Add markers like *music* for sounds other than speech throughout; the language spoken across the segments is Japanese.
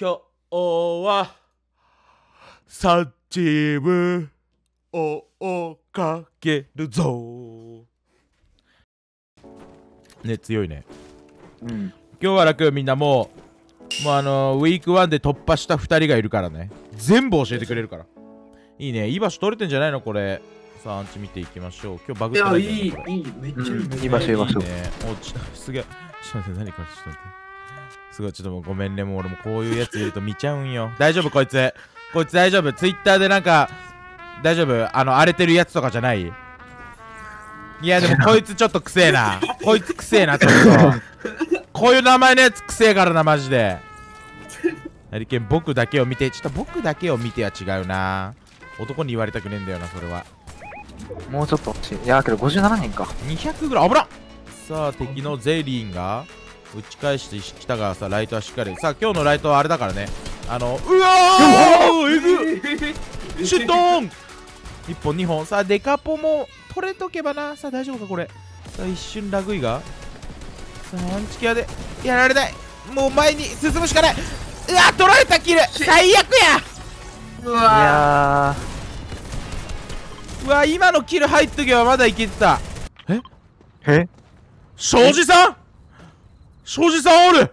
今日は3チームをかけるぞ。ね強いね。うん。今日は楽みんなもう。もうあのーウィーク1で突破した2人がいるからね。全部教えてくれるから。いいね。いい場所取れてんじゃないのこれ。さあアンチ見ていきましょう。今日バグってないいい、いいこれ、めっちゃいい。うん。いい場所いい場所。いいね。おちすげえ。ちょっと待って何これちょっと待ってすごいちょっともうごめんね。もう俺もこういうやついると見ちゃうんよ。大丈夫？*laughs* こいつ。こいつ大丈夫？ツイッターでなんか大丈夫？あの荒れてるやつとかじゃない？いやでも *laughs* こいつちょっとくせえな。こいつくせえなちょっと。こういう名前のやつくせえからなマジで。ハリケーン僕だけを見てちょっと僕だけを見ては違うな。男に言われたくねえんだよなそれは。もうちょっと欲しい。いや、けど57人か。200ぐらい。危なっ！さあ敵のゼリンが打ち返してきたがさライトはしっかり。さあ今日のライトはあれだからね。あのうわーえぐシュットーン！1本2本。さあデカポも取れとけばな。さあ大丈夫かこれ。さあ一瞬ラグイが。さあアンチケアでやられない。もう前に進むしかない。うわ取られたキル。最悪や。ういわやうわ今のキル入っとけばまだいけてた。ー。え？庄司さん？庄司さんおる。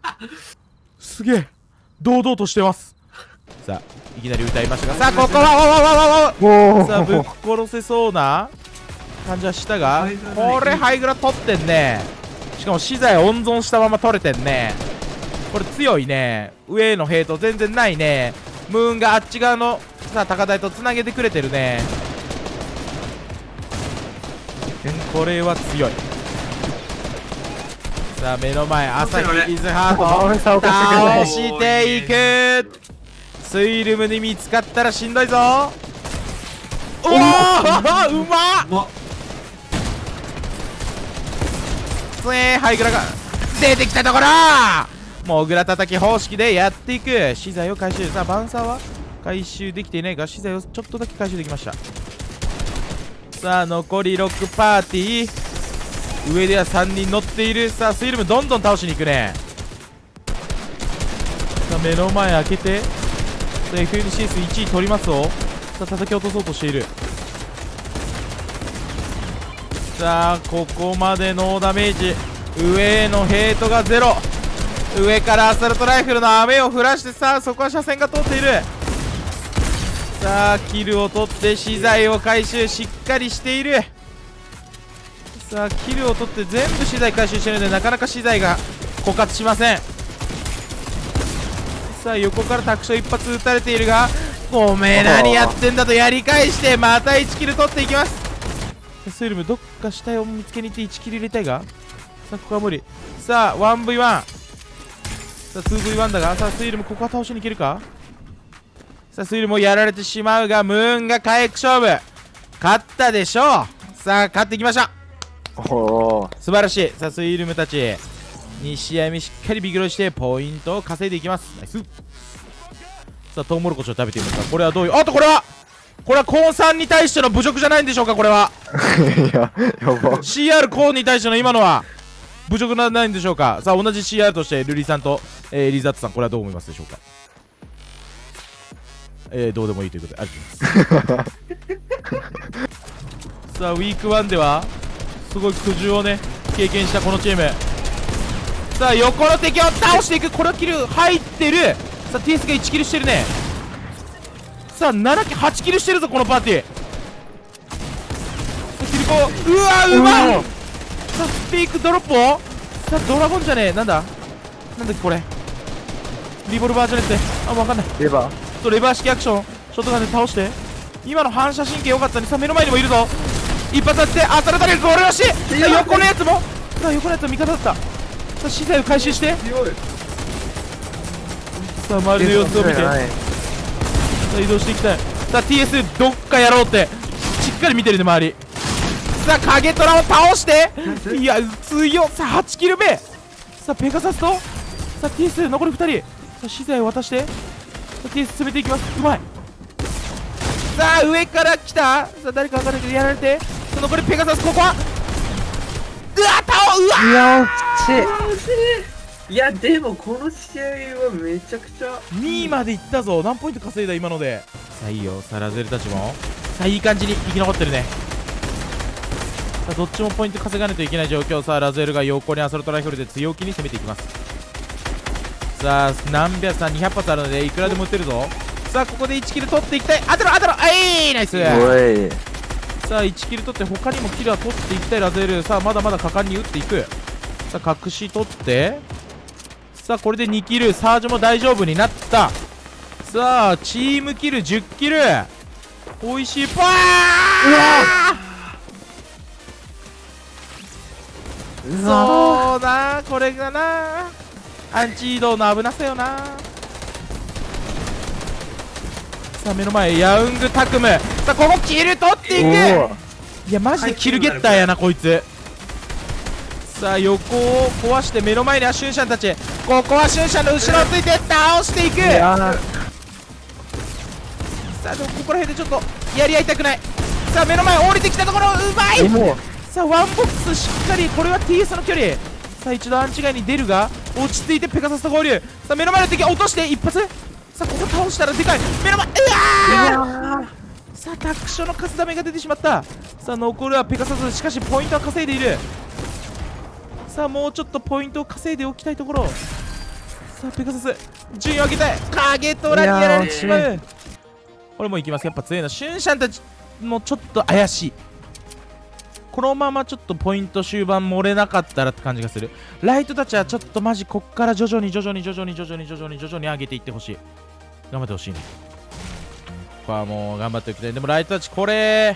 *laughs* すげえ。堂々としてます。さあいきなり歌いましたが。さあここはおおおおおおおさあぶっー。殺せそうな感じはしたがこれハイグラ取ってんね。しかも資材温存したまま取れてんね。これ強いね。上へのヘイト全然ないね。ムーンがあっち側のさあ高台とつなげてくれてるね。これは強いさあ目の前朝日イズハート倒してい。く。スイルムに見つかったらしんどいぞ。おおうまっ！うまつえーハイグラが出てきたところ。もぐら叩き方式でやっていく。資材を回収。さあバウンサーは回収できていないが資材をちょっとだけ回収できました。さあ残り6パーティー上では3人乗っている。さあスイルムどんどん倒しに行くね。さあ目の前開けて。FNCS1 位取りますぞ。さあ叩き落とそうとしている。さあここまでノーダメージ。上へのヘイトがゼロ。上からアサルトライフルの雨を降らしてさあそこは車線が通っている。さあキルを取って資材を回収しっかりしている。さあキルを取って全部資材回収してるのでなかなか資材が枯渇しません。さあ横からタクショ一発撃たれているがおめえ何やってんだとやり返してまた1キル取っていきます。スイルムどっか死体を見つけに行って1キル入れたいがさあここは無理。さあ 1V1 さあ 2V1 だがさあスイルムここは倒しにいけるか？さあスイルムもやられてしまうがムーンが回復勝負。勝ったでしょう。さあ勝っていきましたおー。素晴らしい。さあスイルムたち。2試合目しっかりビグロイしてポイントを稼いでいきます。ナイス。さあトウモロコシを食べてみますかこれはどういうあとこれはこれはコーンさんに対しての侮辱じゃないんでしょうかこれは。*laughs* いや、やば。CR コーンに対しての今のは。侮辱なないんでしょうか。さあ同じ CR としてルリさんと、えーリザットさんこれはどう思いますでしょうか。えー、どうでもいいということでありがとうございます。*laughs* さあウィーク1ではすごい苦渋をね経験したこのチーム。さあ横の敵を倒していく。これはキル入ってる。さあ TS が1キルしてるね。さあ7キ8キルしてるぞこのパーティー。さあキルコうわうまいさあスピークドロップを。さあドラゴンじゃねえ。なんだ？なんだっけこれ。リボルバーじゃねえって。あわかんない。レバー。ちょっとレバー式アクション。ショットガンで倒して。今の反射神経良かったねさあ目の前にもいるぞ一発当てて当たるたりゴールよし。さあ横のやつも。さあ横のやつは味方だった。さあ資材を回収して。さあ周りの様子を見て。さはい。あ移動していきたい。さあ TS どっかやろうって。しっかり見てるね周り。さあ影虎を倒して。い。や強っ。さあ8キル目。さあペガサスと。さあ TS 残り2人。さあ資材を渡して。さあ TS 進めていきます。うまい。さあ上から来た。さあ誰か分からないけどやられてさあ残りペガサスここは。うわ倒うわいや、惜しい。いやでもこの試合はめちゃくちゃ。2位までいったぞ。何ポイント稼いだ今ので。さあいいよさあラゼルたちもさあいい感じに生き残ってるね。さあどっちもポイント稼がないといけない状況。さあラゼルが横にアサルトライフルで強気に攻めていきます。さあ何百さあ200発あるのでいくらでも撃てるぞ。さあここで1キル取っていきたい。当てろ当てろあいナイス。おいさあ1キル取って他にもキルは取っていきたいラゼル。さあまだまだ果敢に打っていく。さあ隠し取って。さあこれで2キル。サージも大丈夫になった。さあチームキル10キル。美味しい。パーうわそうだこれがなアンチ移動の危なさよなさあ目の前ヤウングタクム。さあここキル取っていく。おいやマジでキルゲッターやなこいつ。さあ横を壊して目の前にはシュンシャンたち。ここはシュンシャンの後ろをついて倒していく。さあでもここら辺でちょっとやり合いたくない。さあ目の前降りてきたところうまい。もさあワンボックスしっかりこれは TS の距離。さあ一度アンチ外に出るが落ち着いてペガサスと合流。さあ目の前の敵落として一発。さあここ倒したらでかい。目の前うわーさあタクショのカスダメが出てしまった。さあ残るはペガサス。しかしポイントは稼いでいる。さあもうちょっとポイントを稼いでおきたいところ。さあペガサス。順位を上げたい影トラにやられてしまう。これもいきます。やっぱ強いなシュンシャンたちもちょっと怪しい。このままちょっとポイント終盤漏れなかったらって感じがする。ライトたちはちょっとマジこっから徐々に徐々に徐々に徐々に徐々に徐々に上げていってほしい。頑張ってほしいねここはもう頑張っておきたい。でもライトたちこれ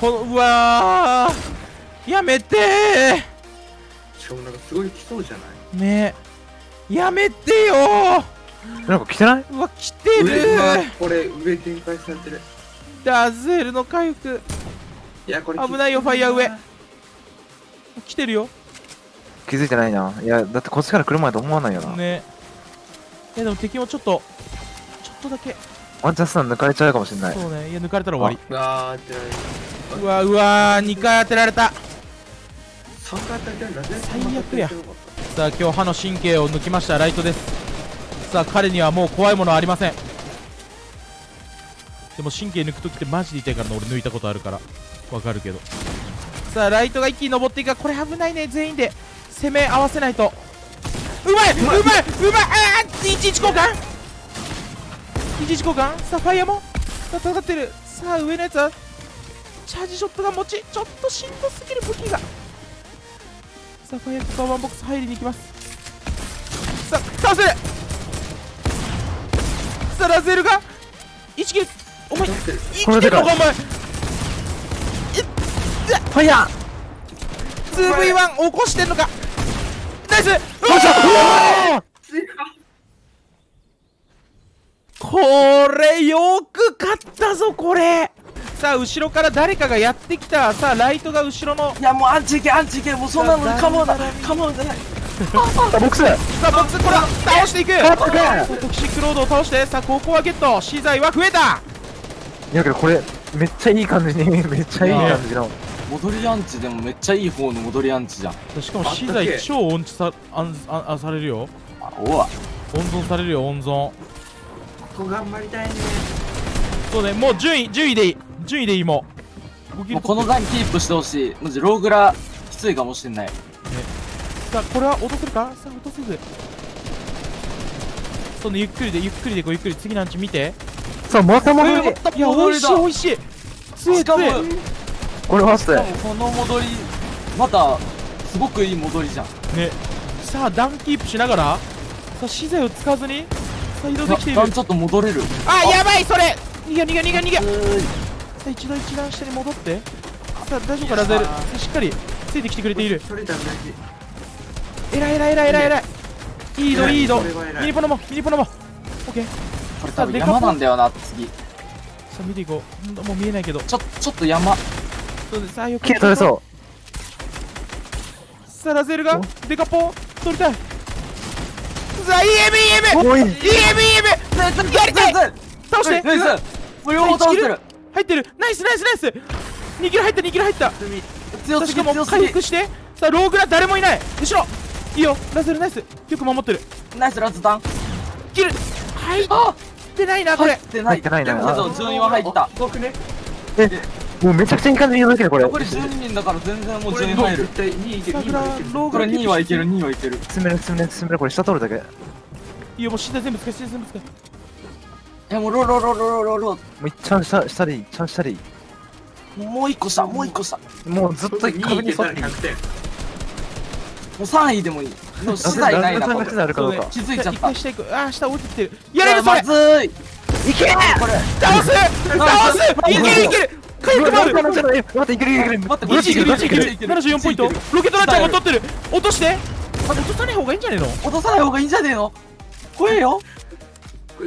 こうわーやめてしかもなんかすごい来そうじゃない？ーねえやめてよなんか来てない？うわ来てる上はこれ上展開されてる。ダゼルの回復。いやこれ危ないよファイヤー上来てるよ。気づいてないな。いやだってこっちから来る前と思わないよな。ね。いやでも敵もちょっとちょっとだけワンチャンスタン抜かれちゃうかもしれない。そうね。いや抜かれたら終わり。うわうわ2回当てられた。3回当たりたいんだね最悪や。さあ今日歯の神経を抜きました。ライトです。さあ彼にはもう怖いものはありません。でも神経抜く時ってマジで痛いからな。俺抜いたことあるから。わかるけど。さあライトが一気に登っていくがこれ危ないね。全員で攻め合わせないと。うまいうまいうまいうまいあー11交換11交換？さあファイヤーも戦ってる。さあ上のやつは？チャージショットが持ちちょっとしんどすぎる武器が。さあファイヤーとワンボックス入りに行きます。さあ倒せる！さあラゼルが？1キルお前生きてるのかお前？ファイヤ 2V1 起こしてんのか？ナイス！うわーこれよく勝ったぞこれ。さあ後ろから誰かがやってきた。さあライトが後ろの。いやもうアンチいけアンチいけもうそんなのカモンだ。カモンじゃない。ーボックス。さあボックスこれは倒していく。トキシックロードを倒して。さあここはゲット。資材は増えた。いやけどこれめっちゃいい感じに *laughs* めっちゃいい感じの。戻りアンチでもめっちゃいい方の戻りアンチじゃん。しかも資材超温地さあんあんあされるよ。あおわ。温存されるよ温存ここ頑張りたいね。そうねもう順位順位でいい。順位でいいもう。5キルもうこのラインキープしてほしい。マジローグラきついかもしんない。さあこれは落とせるか？さあ落とせず。そうねゆっくりでゆっくりでこうゆっくり次のアンチ見て。さあまた戻り。い。や美味しい美味しい。強い強い。これファーストやしかもこの戻りまたすごくいい戻りじゃん。ね。さあダウンキープしながら。さあ資材を使わずにさあ移動できているちょっと戻れる。あやばいそれ。逃げ逃げ逃げ逃げさあ一度一段下に戻って。さあ大丈夫かラゼルしっかりついてきてくれている。えらいえらいえらいえらい。えらいいい移動いい移動それは偉い。ミニポノもミニポノも。オッケー。これ多分山なんだよな次。さあ見ていこう。もう見えないけど。ちょちょっと山。そうです。さあよく取れそさあラゼルがデカポン取りたいさあ EM EM うおい EM EM やりたい倒して。ナイスもう両方倒してる入ってるナイスナイスナイス2キロ入った2キロ入った強すぎ強すぎ回復してさあローグラ誰もいない後ろいいよラセルナイスよく守ってるナイスラズタンキル入っあてないなこれ入ってない入ってないな順位は入った僕ねもうめちゃくちゃいい感じに言うだけでこれ。残り12人だから全然もうこ順位入る。絶対2位いける2位桜までいけるローこれ2位はいけるい2位はいける。進める進める進める。これ下通るだけ。もいよもう死んだ全部使い死んだ全部使いえもうロロロロロロロういっちゃん下下でいい一番下でいい。もう一個下もう一個下。ももうずっと2位壁いけたらに沿っていい100点う3位でもいい。もう次第ないなこれ気づいちゃった。一回下行く。あー下降りてきてる。やれるそれ。まずい。いけこれ。倒す倒すいけるいける待って待っていけるいける待ってどっちいけるどっちいけるいける74ポイントロケットランチャーも取ってる落としてあ落とさない方がいいんじゃねえの落とさない方がいいんじゃねえの怖えよ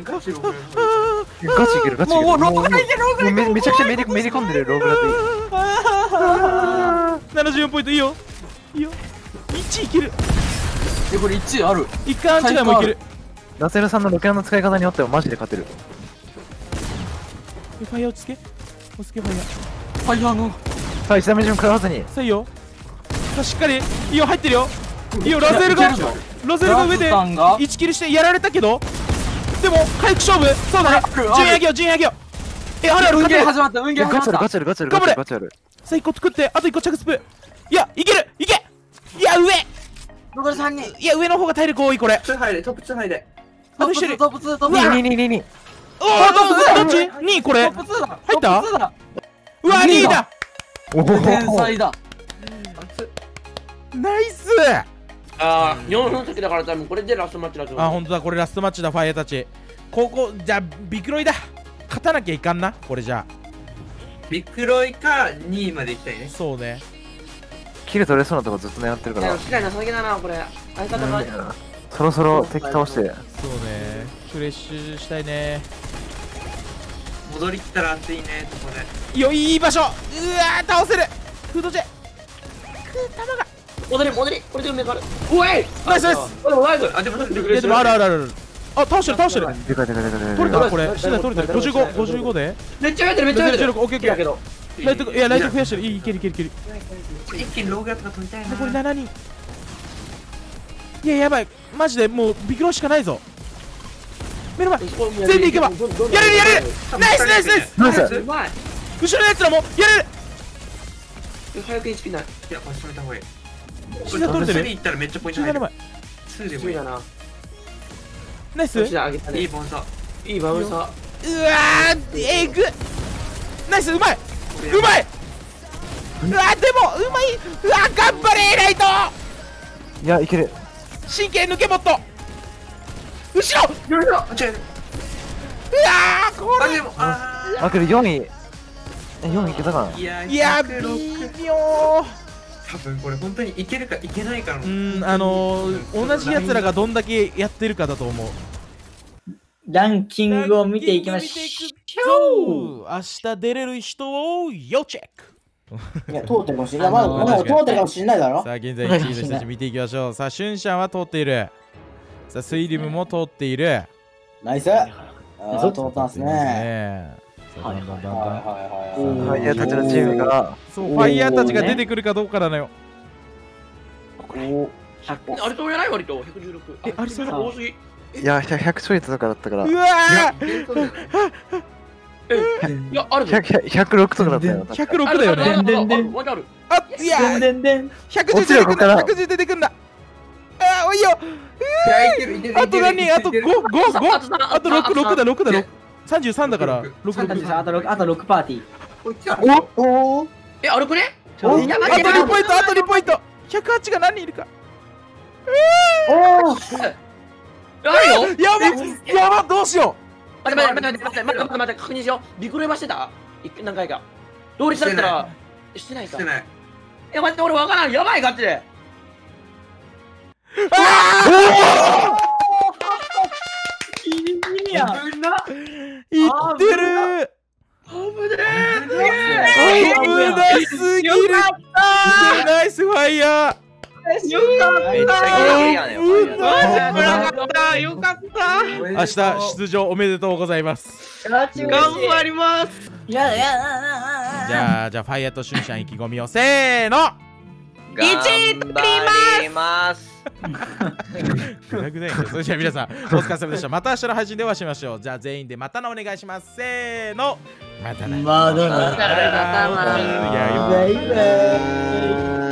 ガチガチいけるガチいけるもうローグラいけるローグラいけるめちゃくちゃめりめり込んでるローグラでいいー74ポイントいいよいいよ1いけるえこれ1ある一回アンチガイもいけるラセルさんのロケラの使い方によってはマジで勝てるファイヤー落ち着け落ち着けファイヤーファイヤーのさあ1ダメージも食らわずに。さあいいよ。さあしっかりいいよ入ってるよ。いいよラゼルがいけるぞ。ラゼルが上でラズタンが。1キルしてやられたけど。でも回復勝負。そうだね。順位上げよう順位上げよう。えあるある運ゲー始まった運ゲーガチある始まった。ガチあるガチある頑張れ。ガチあるさあ1個作ってあと1個着スプ。いやいける。いけ。いや上。残り3人。いや上の方が体力多いこれ。トップ2入れトップ2入れ。トップあと一人。2トップ2トップうわ。2 2 2 2 2おおどどっち ?2 位これ。トップ2だ。入った？トップ2だ。うわ2位だ。おお天才だ。ナイス。ああ、4分先だから多分これでラストマッチだと思う。あ本当だ。これラストマッチだファイヤーたち。ここじゃあビクロイだ。勝たなきゃいかんなこれじゃビクロイか2位まで行きたいあね。そうね。キル取れそうなとこずっと狙ってるから。だな、これ。相方が。そろそろ敵倒して。そうね。フレッシュしたいね戻りきたら熱いねそこで。よいい場所。うわー倒せる。フードジェ。く弾が。戻り、戻り。これで梅から。おい！ナイスナイス。おい、ナイスあでもいやでもあるあるあるある。あ倒してる倒してる。でかいでかいでかいでかい取れた？これ。ナイスシダ取れてる55 55で？めっちゃやってる、めっちゃやってる。56オッケーオッケー。だけど。ライトいやライト増やしてる。いいいけるいけるいける。一気にローガーとか取りたいな。残り7人。いややばい。マジでもうビクロしかないぞ目の前全然いけばやれるやれるナイスナイスナイスナイス。後ろのやつらもやれる早く HP ない。いやこれ止めた方がいいシダ取れてる行ったらめっちゃポイント入る枚2でもいいな。ナイスそしあげたね。いいボンサいいバウンサー。うわーえぐナイスうまいうまいうわでもうまいうわ頑張れライトいやいける神経抜けもっと後ろ！よいしょあ違う。うわーこあでもああけど4位。え4位いけたかな？ーいやれいや106微妙。多分これ本当にいけるかいけないかの。うんあのー、同じやつらがどんだけやってるかだと思う。ランキングを見ていきましょょう。明日出れる人を要チェック。う。いや、通ってるかもしれない。まだ、まだ通ってるかもしれないだろ。さあ現在1位の人たち見ていきましょう。さあシュンシャンは通っているさあスイリムも通っている。ナイス。あー、通ったんですね。ファイヤーたちのチームが。そうファイヤーたちが出てくるかどうかなのよ。おあれとやない割と116。えありそうだ。多すぎ。いや100 100ちょいとかだったから。うわいやーいや、あるぞ。100 106とかだったよ。確か。106だよね。あいやでんでんでん。110落ち出てくんだ。るここから。110出てくんだあーおいよあと何？あと5 5 5あとさあと6 6だ6だ。いや6 33だから。六6 6あと6、あと6パーティー。おお？え、あるくねお？やばいあとやばい。2ポイントあと2ポイント。108が何人いるか。おあるよ。やばやばどうしよ待って待って待って待って待って待って待って確認しよう。ビクロイはしてた？何回か。同率だったら。してない。か。してない。いや待って俺わからん。やばいガチで。うあギリギリやん。なーいってる危ね危なすぎるナイスファイヤーめっちゃギリギリやねうん危なかったよかった明日出場おめでとうございます頑張りますいやいやじゃあじゃあファイヤーとシュンシャン意気込みをせーの1頑張ります。*laughs* ぐだぐだやそれじゃあ皆さんお疲れ様でした。また明日の配信でお会いしましょう。じゃあ全員でまたのお願いしま。すせーの。またなまだな。またないやよバイバイ。